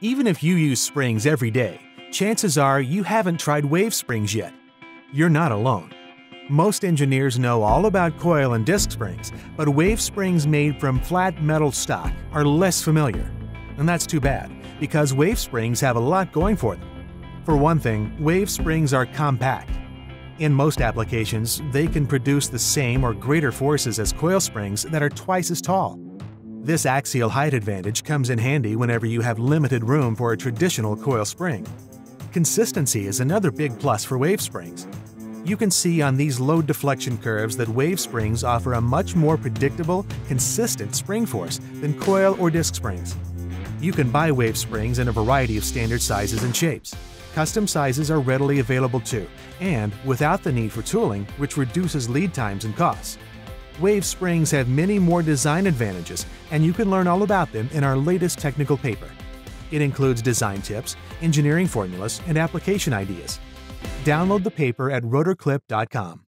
Even if you use springs every day, chances are you haven't tried wave springs yet. You're not alone. Most engineers know all about coil and disc springs, but wave springs made from flat metal stock are less familiar. And that's too bad, because wave springs have a lot going for them. For one thing, wave springs are compact. In most applications, they can produce the same or greater forces as coil springs that are twice as tall. This axial height advantage comes in handy whenever you have limited room for a traditional coil spring. Consistency is another big plus for wave springs. You can see on these load deflection curves that wave springs offer a much more predictable, consistent spring force than coil or disc springs. You can buy wave springs in a variety of standard sizes and shapes. Custom sizes are readily available too, and without the need for tooling, which reduces lead times and costs. Wave springs have many more design advantages, and you can learn all about them in our latest technical paper. It includes design tips, engineering formulas, and application ideas. Download the paper at rotorclip.com.